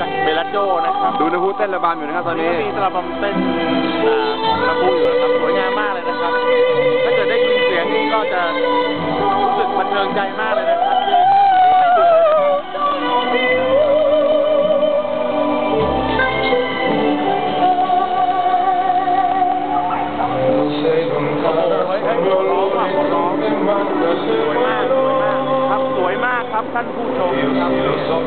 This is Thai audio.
จากเบลัดโดนะครับดูนะพูเต้นระบายอยู่นะครับตอนนี้มีระบำเต้นของนะพูอยู่นะครับสวยงามมากเลยนะครับ ถ้าเกิดได้ยินเสียงนี้ก็จะรู้สึกบันเทิงใจมากเลยนะครับสวยมากสวยมากครับ ท่านผู้ชมครับ